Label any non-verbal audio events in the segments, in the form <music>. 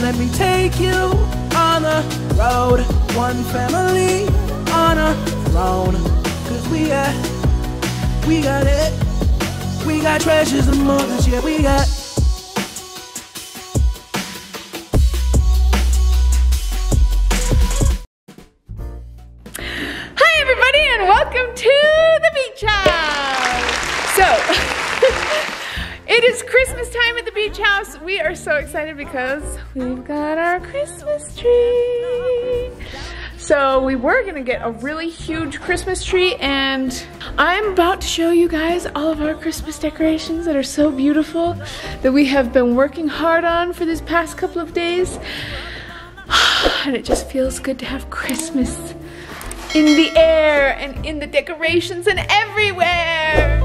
Let me take you on the road. One family on a throne. Cause we got, we got it. We got treasures and than shit we got. We are so excited because we've got our Christmas tree. So, we were gonna get a really huge Christmas tree, and I'm about to show you guys all of our Christmas decorations that are so beautiful that we have been working hard on for these past couple of days. <sighs> And it just feels good to have Christmas in the air and in the decorations and everywhere.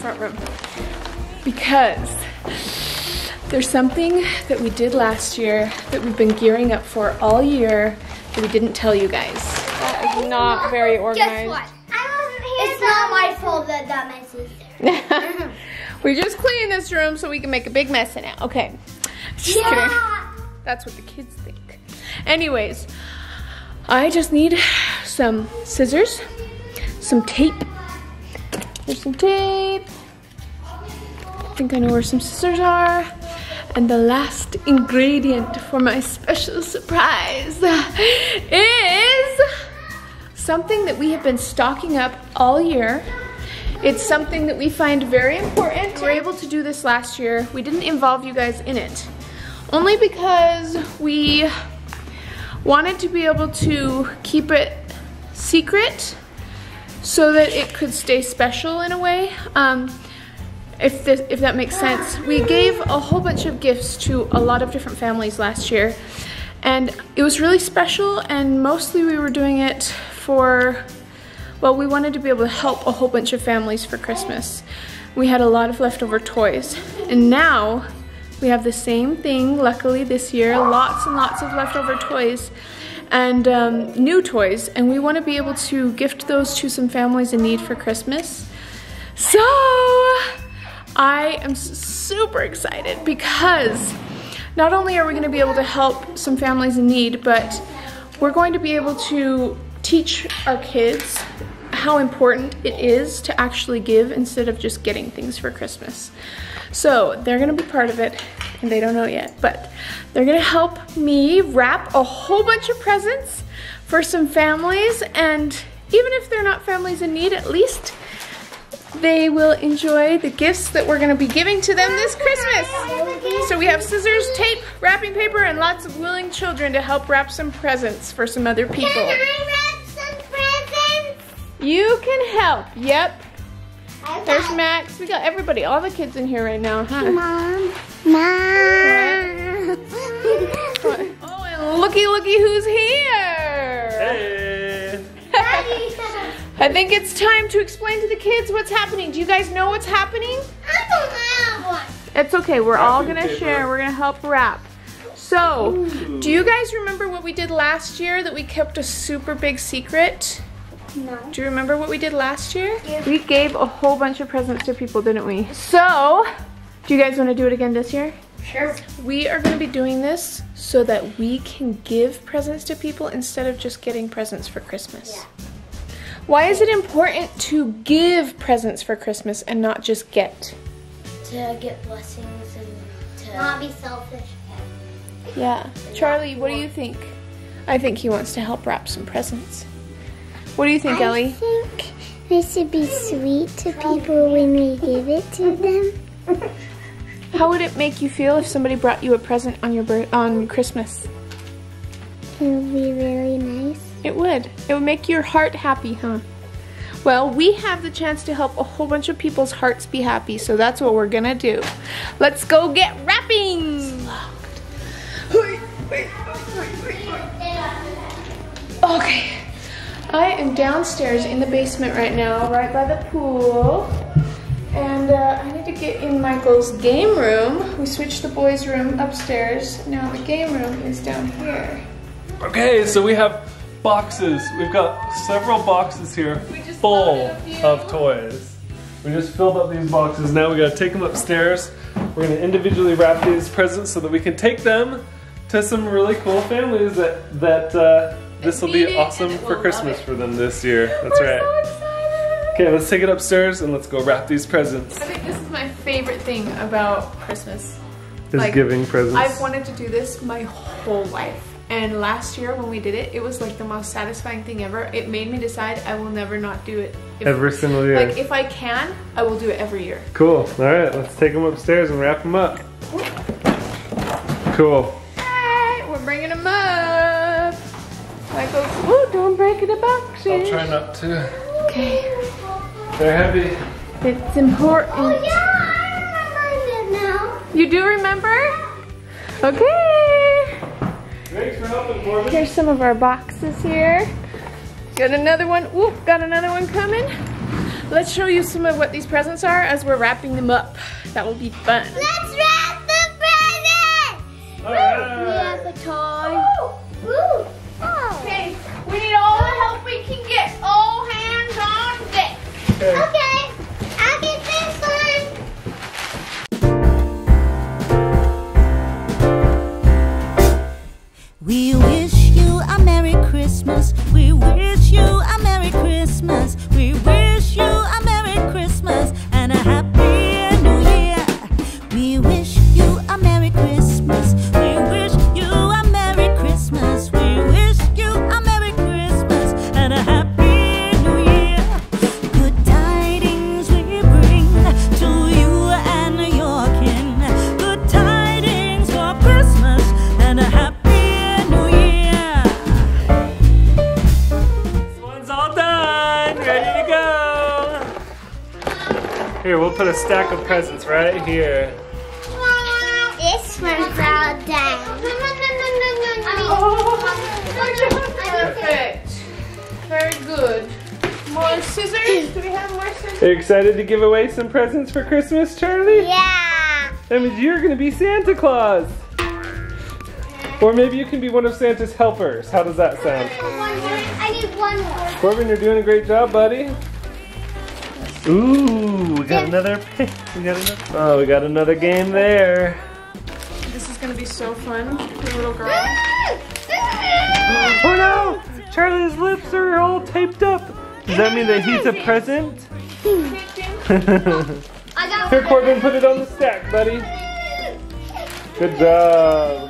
Front room because there's something that we did last year that we've been gearing up for all year that we didn't tell you guys. That is not very Guess organized. what? It's not my fault that that mess is there. <laughs> We're just cleaning this room so we can make a big mess in it. Okay. Just kidding. Yeah. That's what the kids think. Anyways, I just need some scissors, some tape. There's some tape. I think I know where some scissors are. And the last ingredient for my special surprise is something that we have been stocking up all year. It's something that we find very important. We were able to do this last year. We didn't involve you guys in it. Only because we wanted to be able to keep it secret so that it could stay special in a way. Um, if, this, if that makes sense. We gave a whole bunch of gifts to a lot of different families last year. And it was really special, and mostly we were doing it for, well, we wanted to be able to help a whole bunch of families for Christmas. We had a lot of leftover toys. And now we have the same thing, luckily, this year lots and lots of leftover toys and um, new toys. And we want to be able to gift those to some families in need for Christmas. So I am super excited because not only are we going to be able to help some families in need, but we're going to be able to teach our kids how important it is to actually give instead of just getting things for Christmas. So they're going to be part of it, and they don't know yet, but they're going to help me wrap a whole bunch of presents for some families, and even if they're not families in need, at least they will enjoy the gifts that we're gonna be giving to them this Christmas. So we have scissors, tape, wrapping paper, and lots of willing children to help wrap some presents for some other people. Can I wrap some presents? You can help, yep. Okay. There's Max, we got everybody, all the kids in here right now, huh? Mom. Mom. Oh, and looky, looky who's here. Hey! Daddy. <laughs> I think it's time to explain to the kids what's happening. Do you guys know what's happening? I don't have one. It's okay, we're all gonna share. We're gonna help wrap. So, do you guys remember what we did last year that we kept a super big secret? No. Do you remember what we did last year? Yeah. We gave a whole bunch of presents to people, didn't we? So, do you guys wanna do it again this year? Sure. We are gonna be doing this so that we can give presents to people instead of just getting presents for Christmas. Yeah. Why is it important to give presents for Christmas and not just get? to get blessings and to Not be selfish. Yeah. Charlie, what do you think? I think he wants to help wrap some presents. What do you think, Ellie? I Ellie? think we should be sweet to people when we give it to them. How would it make you feel if somebody brought you a present on your bir- on Christmas? It would be really nice. It would. It would make your heart happy, huh? Well, we have the chance to help a whole bunch of people's hearts be happy, so that's what we're gonna do. Let's go get wrapping! Okay, I am downstairs in the basement right now, right by the pool. And uh, I need to get in Michael's game room. We switched the boys' room upstairs. Now the game room is down here. Okay, so we have boxes. We've got several boxes here full loaded a few. of toys. We just filled up these boxes. Now we gotta take them upstairs. We're gonna individually wrap these presents so that we can take them to some really cool families that that uh, this will be awesome for Christmas for them this year. That's We're right. so excited! Okay, let's take it upstairs and let's go wrap these presents. I think this is my favorite thing about Christmas. Is Like, giving presents. I've wanted to do this my whole life. And last year when we did it, it was like the most satisfying thing ever. It made me decide I will never not do it. If- Every single year. Like if I can, I will do it every year. Cool. All right, let's take them upstairs and wrap them up. Cool. Don't break the boxes. I'll try not to. Okay, They're heavy. it's important. Oh yeah, I remember it now. You do remember? Okay. Thanks for helping, Corbin. Here's some of our boxes here. Got another one. Whoop, got another one coming. Let's show you some of what these presents are as we're wrapping them up. That will be fun. Let's wrap the present. All We have a toy. Okay. Okay, I'll get this one. We wish you a Merry Christmas. Ready to go. Here, we'll put a stack of presents right here. This one's all done. Perfect. Very good. More scissors? Do we have more scissors? Are you excited to give away some presents for Christmas, Charlie? Yeah. That means you're gonna be Santa Claus. Or maybe you can be one of Santa's helpers. How does that sound? I need one more. Corbin, you're doing a great job, buddy. Ooh, we got another. We got another. Oh, we got another game there. This is gonna be so fun. The little girl. Ah! Oh no! Charlie's lips are all taped up. Does that mean that he's a present? Here, Corbin, put it on the stack, buddy. <laughs> Good job.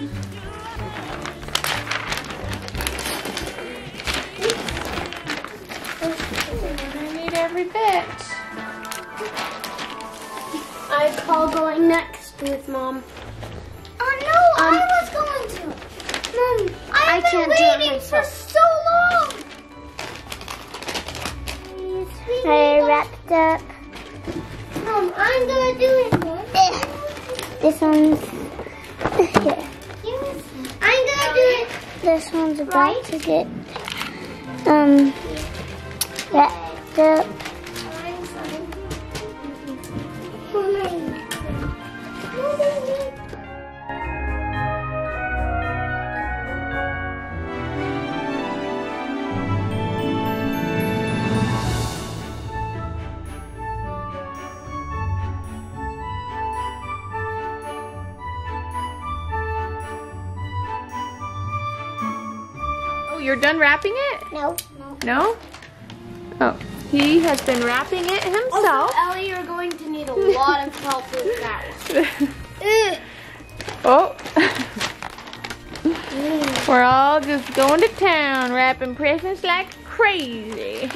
I need every bit. I call going next with mom. Oh no, um, I was going to. Mom, I've I been waiting for so long. I wrapped up. Mom, I'm gonna do it. This one's This one's about to get um wrapped up. You're done wrapping it? No. No? Oh, he has been wrapping it himself. Oh, Ellie, you're going to need a lot of help with that. <laughs> oh. <laughs> We're all just going to town wrapping presents like crazy.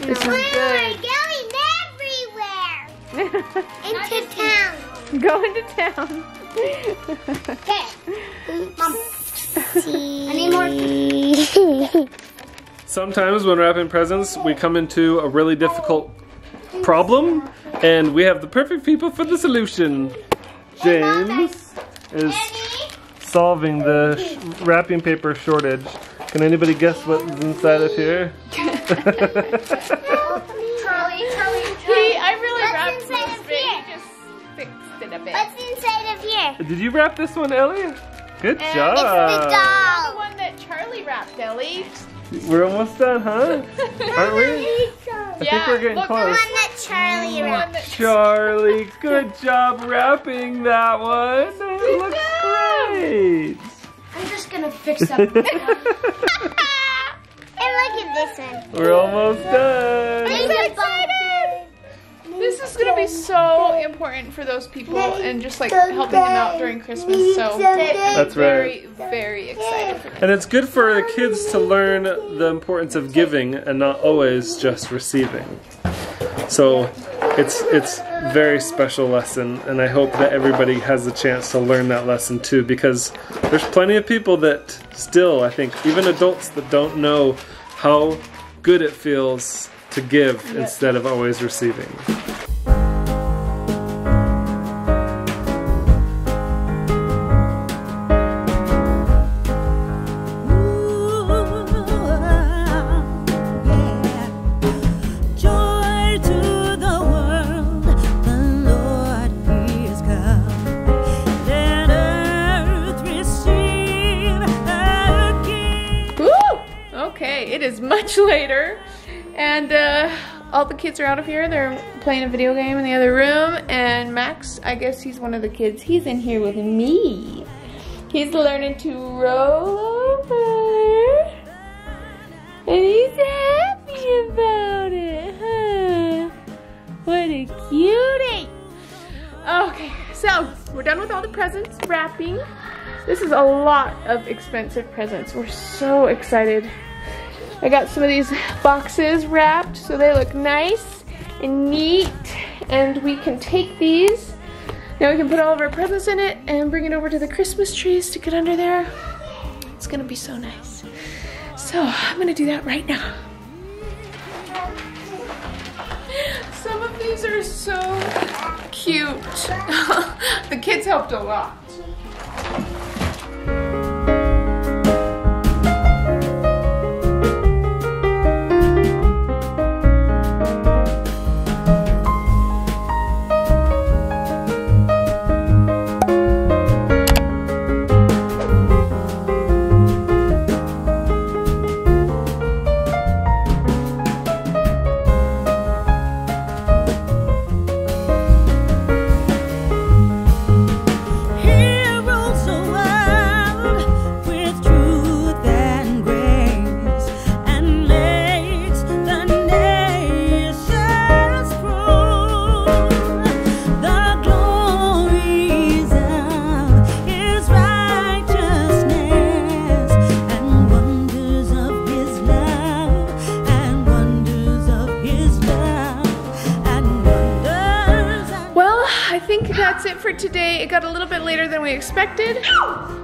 This one's good. going everywhere. <laughs> Into town. going to town. Okay. Sometimes when wrapping presents, we come into a really difficult problem, and we have the perfect people for the solution. James is solving the sh- wrapping paper shortage. Can anybody guess what's inside of here? Charlie, Charlie, He, I really What's wrapped inside most of of it. here? He just fixed it a bit. What's inside of here? Did you wrap this one, Ellie? Good And job. It's the doll. the doll. one that Charlie wrapped, Ellie. We're almost done, huh? <laughs> Aren't we? I think we're getting look, close. One that Charlie wrapped. that Charlie, good <laughs> job wrapping that one. It looks great. I'm just gonna fix up. and look at this one. We're almost done. I'm so excited. This is gonna be so important for those people and just like helping them out during Christmas. So That's very, right. very excited for And it's good for the kids to learn the importance of giving and not always just receiving. So it's it's very special lesson and I hope that everybody has a chance to learn that lesson too because there's plenty of people that still I think even adults that don't know how good it feels to give instead of always receiving. Later, and uh, all the kids are out of here. They're playing a video game in the other room, and Max, I guess he's one of the kids. He's in here with me. He's learning to roll over, and he's happy about it, huh? What a cutie! Okay, so we're done with all the presents wrapping. This is a lot of expensive presents. We're so excited. I got some of these boxes wrapped so they look nice and neat. And we can take these. Now we can put all of our presents in it and bring it over to the Christmas trees to get under there. It's gonna be so nice. So I'm gonna do that right now. Some of these are so cute. <laughs> the kids helped a lot. For today. It got a little bit later than we expected,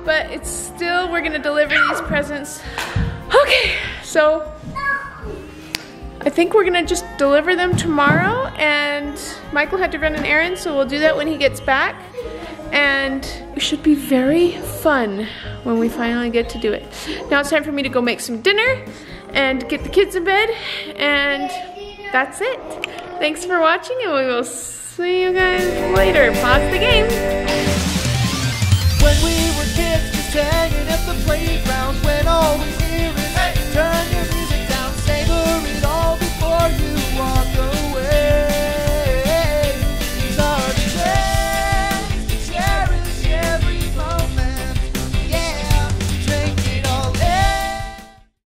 but it's still, we're gonna deliver these presents. Okay, so I think we're gonna just deliver them tomorrow and Michael had to run an errand, so we'll do that when he gets back. And it should be very fun when we finally get to do it. Now it's time for me to go make some dinner and get the kids in bed and that's it. Thanks for watching and we will see you guys later. Pause the game.